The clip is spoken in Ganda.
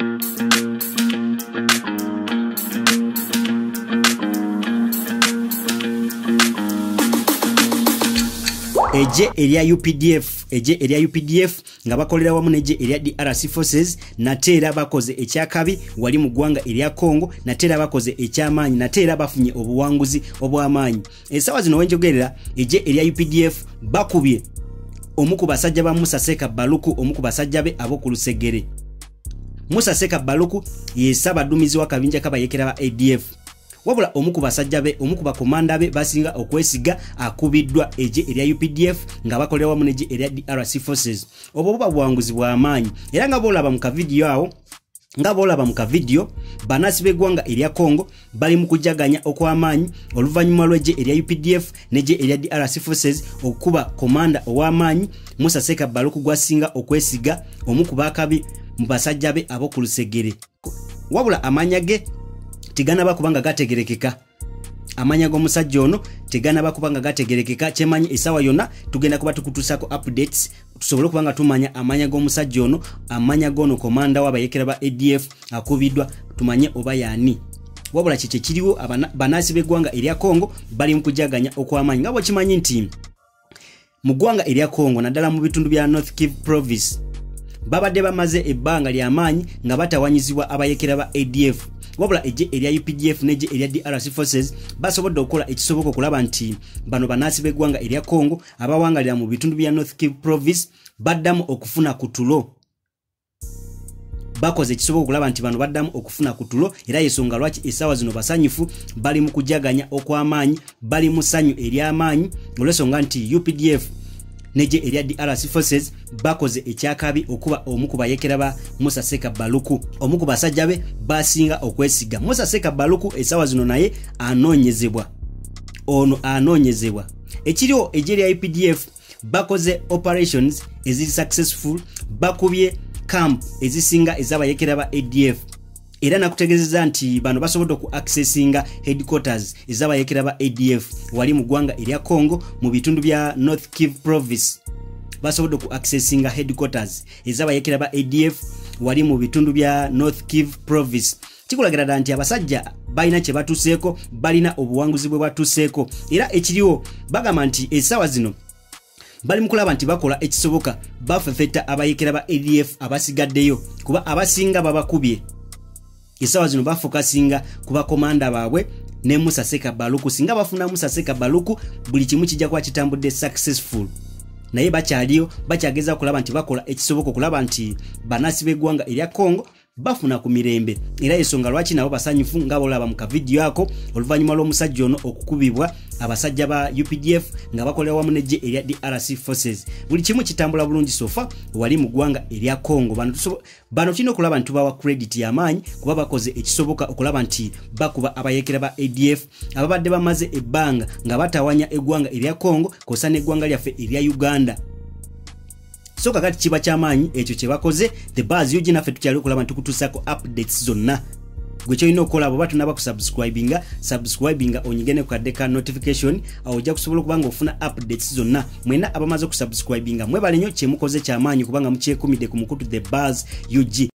eje erya updf eje erya updf nga bakolera wamu neje erya drc forces nate era bakoze ekyakabi wali mu ggwanga erya congo nate era bakoze ekyamaanyi nate era bafunye obuwanguzi obw'amaanyi. Esawa zino wenjogerera eje erya updf bakubye omu ku basajja ba musa seka baluku omu ku basajja be ab'oku lusegere musa seka baluku ye ssabaddumizi w'akabinja kabayekera ba adf wabula omu ku basajja be omu ku bakomanda be basinga okwesiga akubiddwa eje erya updf nga bakolera wamu neje erya drc forces. Obwo buba buwanguzi bw'amaanyi era nga boolaba mu kavidiyo awo nga boolaba mu kavidiyo banaasi b'eggwanga erya congo bali mu kujaganya okw'amaanyi oluvannyuma lw'eje erya updf neje erya drc forces okukuba komanda ow'amaanyi musa seka baluku gwasinga okwesiga omu ku bakabi mu basajja be ab'oku lusegere. Wabula amanya ge teganaba kubanga gategerekeka. Amanya g'omusajja ono teganaba kubanga gategerekeka. Kyemanyi essaawa yonna tugenda kuba tukutuusako updates tusobole okubanga tumanya amanya g'omusajja ono amanya g'ono komanda w'abayekera ba adf akubiddwa tumanye oba yaani. Wabula kyekyo kiriwo banaasi b'eggwanga erya congo bali mu kujaganya okw'amaanyi. Nga bwekimanyi nti mu ggwanga erya congo naddala mu bitundu bya north kive province babadde bamaze ebbanga ly'amaanyi nga batawanyizibwa abayekera ba adf wabula eje erya updf neje erya drc forces basobodde okukola ekisoboka okulaba nti bano banaasi b'eggwanga erya congo abawangalira mu bitundu bya north kive province baddamu okufuna ku tulo. Bakoze ekisoboka okulaba nti bano baddamu okufuna ku tulo era yensonga lwaki essaawa zino basanyufu bali mu kujaganya okw'amaanyi bali mu ssanyu ery'amaanyi olw'ensonga nti updf neje erya drc forces bakoze ekyakabi okuba omu ku bayekera ba musa seka baluku. Omu ku basajja be basinga okwesiga. Musa seka baluku essaawa zino naye anoonyezebwa. Ono anoonyezebwa. Ekiriwo egyerya updf bakoze operations eziri successful bakubye camp ezisinga ez'abayekera ba adf era nakutegeezeza nti bano basobodde oku accessinga headquarters ez'abayekera ba adf wali mu ggwanga erya congo mu bitundu bya north kive province. Basobodde oku accessinga headquarters ez'abayekera ba adf wali mu bitundu bya north kive province. Kikulagira ddala nti abasajja balina kye batuuseeko balina obuwanguzi bwe batuuseeko era ekiriwo bagamba nti essaawa zino bali mu kulaba nti bakola ekisoboka bafefetta abayekera ba adf abasigaddeyo kuba abasinga babakubye essaawa zino bafokasinga ku bakomanda baabwe ne musa seka baluku singa bafuna musa seka baluku buli kimu kijja kuba kitambudde successful. Naye bakyaliyo bakyageza okulaba nti bakola ekisoboka okulaba nti banaasi b'eggwanga erya congo bafuna ku mirembe. Era ensonga lwaki nabo basanyufu nga bolaba mu kavidiyo ako oluvannyuma lw'omusajja ono okukubibwa abasajja ba updf nga bakolera wamu nejje erya drc forces. Buli kimu kitambula bulungi sofa wali mu ggwanga erya congo. Bano tulina okulaba nti tubawa credit y'amaanyi kuba bakoze ekisoboka okulaba nti bakuba abayekera ba adf ababadde bamaze ebbanga nga batawanya eggwanga erya congo kosa n'eggwanga lyaffe erya uganda so kakati kiba kyamaanyi ekyo kyebakoze the bars yogi naffe tukyali okulaba ntukutuusako updates zonna. Gwe kyolina okukola bwoba tunaba kusubscribinga subscribinga onyigene ku kadde ka notification awo ojja kusobola okuba nga ofuna updates zonna. Mwena abamaze okusubscribinga mwebale nnyo kyemukoze kyamaanyi kubanga mukyekumidde ku mukutu the bars ug